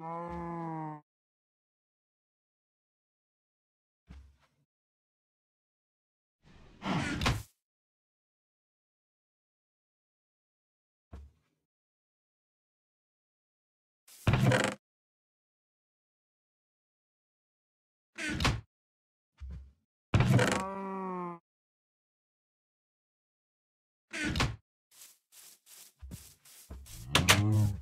No. Mm-hmm.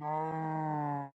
No.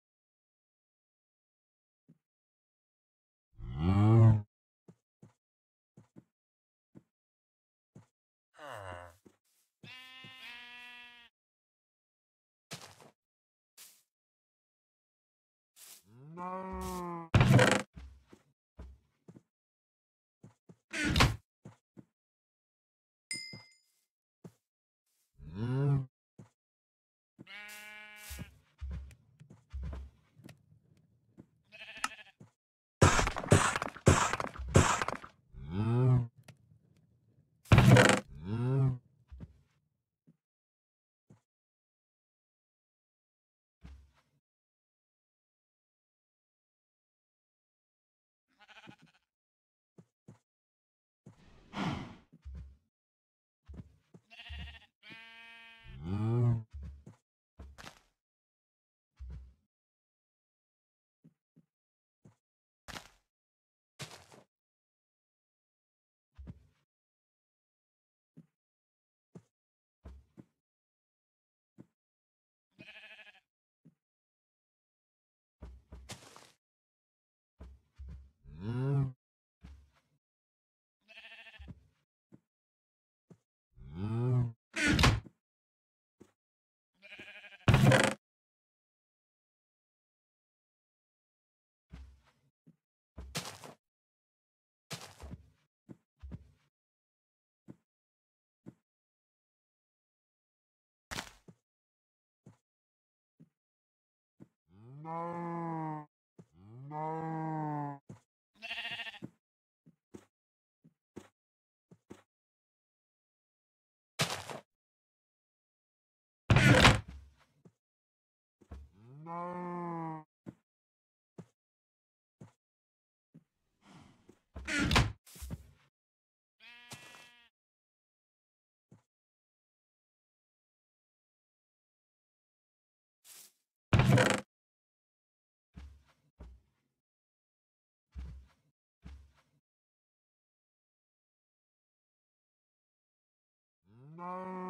No. No. No.